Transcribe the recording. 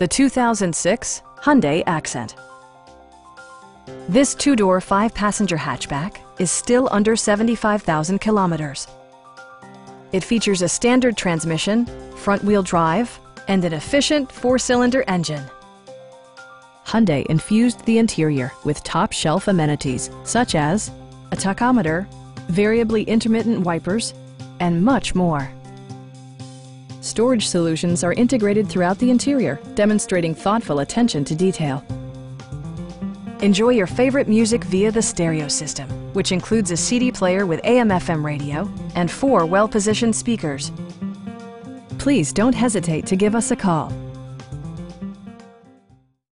the 2006 Hyundai Accent. This two-door, five-passenger hatchback is still under 75,000 kilometers. It features a standard transmission, front-wheel drive, and an efficient four-cylinder engine. Hyundai infused the interior with top-shelf amenities such as a tachometer, variably intermittent wipers, and much more. Storage solutions are integrated throughout the interior, demonstrating thoughtful attention to detail. Enjoy your favorite music via the stereo system, which includes a CD player with AM-FM radio and four well-positioned speakers. Please don't hesitate to give us a call